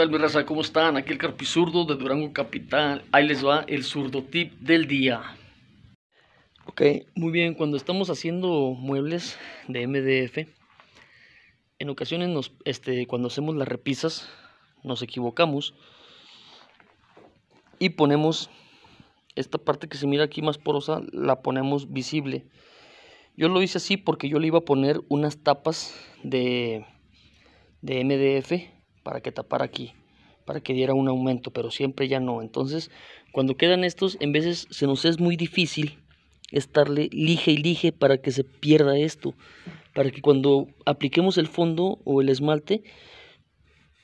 tal mi raza? ¿Cómo están? Aquí el Carpizurdo de Durango Capital. Ahí les va el zurdo tip del día. Ok, muy bien. Cuando estamos haciendo muebles de MDF, en ocasiones nos, este, cuando hacemos las repisas, nos equivocamos y ponemos esta parte que se mira aquí más porosa, la ponemos visible. Yo lo hice así porque yo le iba a poner unas tapas de, de MDF para que tapara aquí, para que diera un aumento, pero siempre ya no. Entonces, cuando quedan estos, en veces se nos es muy difícil estarle lige y lige para que se pierda esto, para que cuando apliquemos el fondo o el esmalte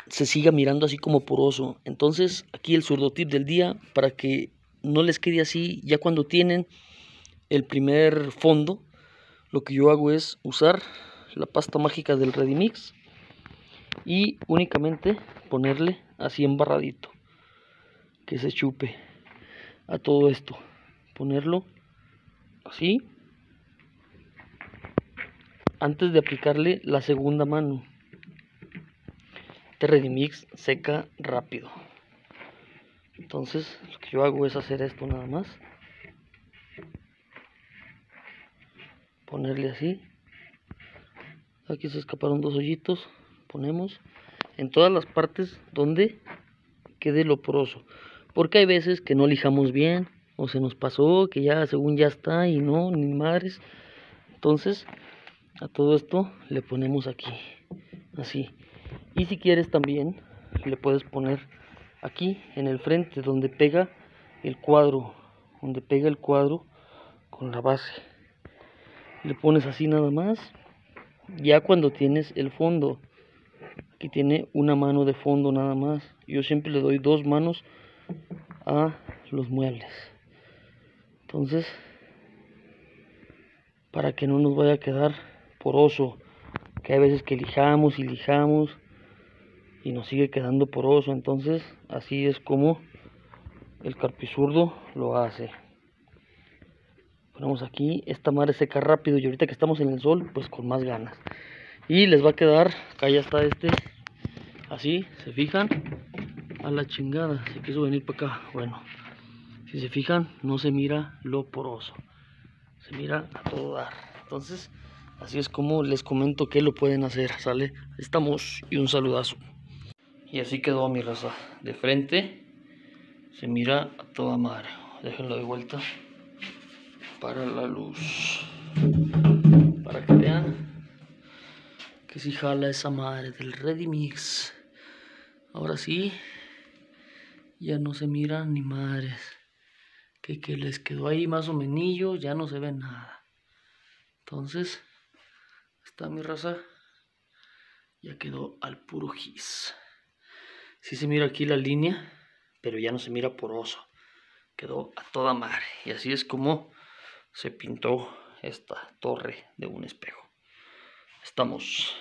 se siga mirando así como poroso. Entonces, aquí el zurdo tip del día para que no les quede así, ya cuando tienen el primer fondo, lo que yo hago es usar la pasta mágica del Redimix y únicamente ponerle así embarradito que se chupe a todo esto. Ponerlo así antes de aplicarle la segunda mano. Este Redimix seca rápido. Entonces lo que yo hago es hacer esto nada más. Ponerle así. Aquí se escaparon dos hoyitos ponemos en todas las partes donde quede lo poroso. Porque hay veces que no lijamos bien o se nos pasó que ya según ya está y no, ni madres. Entonces a todo esto le ponemos aquí, así. Y si quieres también le puedes poner aquí en el frente donde pega el cuadro, donde pega el cuadro con la base. Le pones así nada más. Ya cuando tienes el fondo Aquí tiene una mano de fondo nada más. Yo siempre le doy dos manos a los muebles. Entonces, para que no nos vaya a quedar poroso, que hay veces que lijamos y lijamos y nos sigue quedando poroso. Entonces, así es como el carpizurdo lo hace. Ponemos aquí, esta madre seca rápido y ahorita que estamos en el sol, pues con más ganas y les va a quedar acá ya está este así se fijan a la chingada se quiso venir para acá bueno si se fijan no se mira lo poroso se mira a todo dar. Entonces así es como les comento que lo pueden hacer sale estamos y un saludazo. Y así quedó mi raza de frente se mira a toda madre déjenlo de vuelta para la luz para que vean que si jala esa madre del Ready Mix. Ahora sí, ya no se miran ni madres. Que, que les quedó ahí más o menos, ya no se ve nada. Entonces, está mi raza. Ya quedó al puro gis. Sí se mira aquí la línea, pero ya no se mira poroso. Quedó a toda madre. Y así es como se pintó esta torre de un espejo. Estamos.